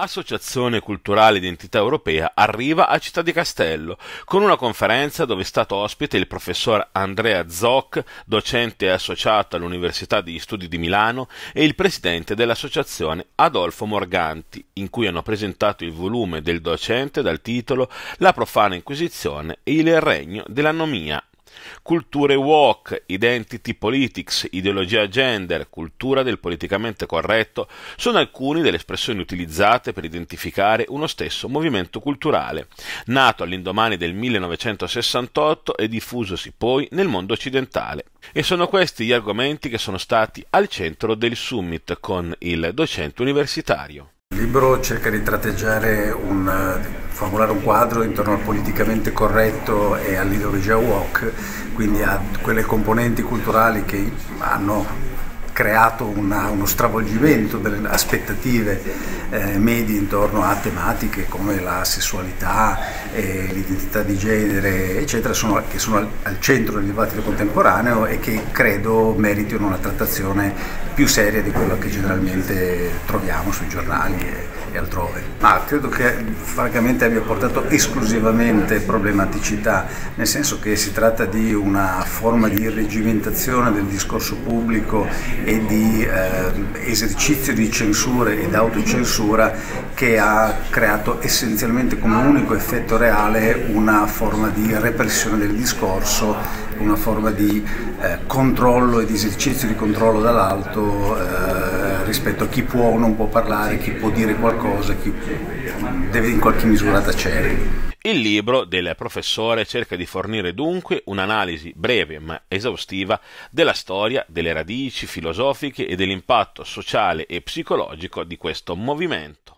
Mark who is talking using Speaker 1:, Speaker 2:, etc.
Speaker 1: Associazione Culturale Identità Europea arriva a Città di Castello con una conferenza dove è stato ospite il professor Andrea Zoc, docente associato all'Università degli Studi di Milano, e il presidente dell'associazione Adolfo Morganti, in cui hanno presentato il volume del docente dal titolo La profana Inquisizione e il regno dell'anomia Culture woke, identity politics, ideologia gender, cultura del politicamente corretto sono alcune delle espressioni utilizzate per identificare uno stesso movimento culturale, nato all'indomani del 1968 e diffusosi poi nel mondo occidentale. E sono questi gli argomenti che sono stati al centro del summit con il docente universitario.
Speaker 2: Il libro cerca di tratteggiare un, formulare un quadro intorno al politicamente corretto e all'ideologia woke, quindi a quelle componenti culturali che hanno creato una, uno stravolgimento delle aspettative eh, medie intorno a tematiche come la sessualità, eh, l'identità di genere, eccetera, sono, che sono al, al, centro del dibattito contemporaneo e che credo meritino una trattazione più seria di quella che generalmente troviamo sui giornali. E, e altrove. Ma credo che francamente abbia portato esclusivamente problematicità, nel senso che si tratta di una forma di irreggimentazione del discorso pubblico e di eh, esercizio di censura ed autocensura che ha creato essenzialmente come unico effetto reale una forma di repressione del discorso una forma di eh, controllo e di esercizio di controllo dall'alto eh, rispetto a chi può o non può parlare, chi può dire qualcosa, chi deve in qualche misura tacere.
Speaker 1: Il libro del professore cerca di fornire dunque un'analisi breve ma esaustiva della storia, delle radici filosofiche e dell'impatto sociale e psicologico di questo movimento.